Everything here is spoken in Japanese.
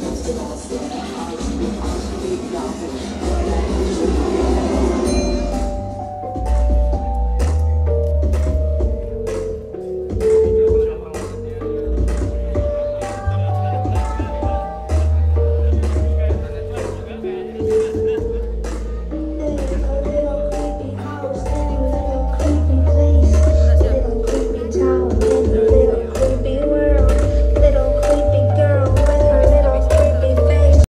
でも好きな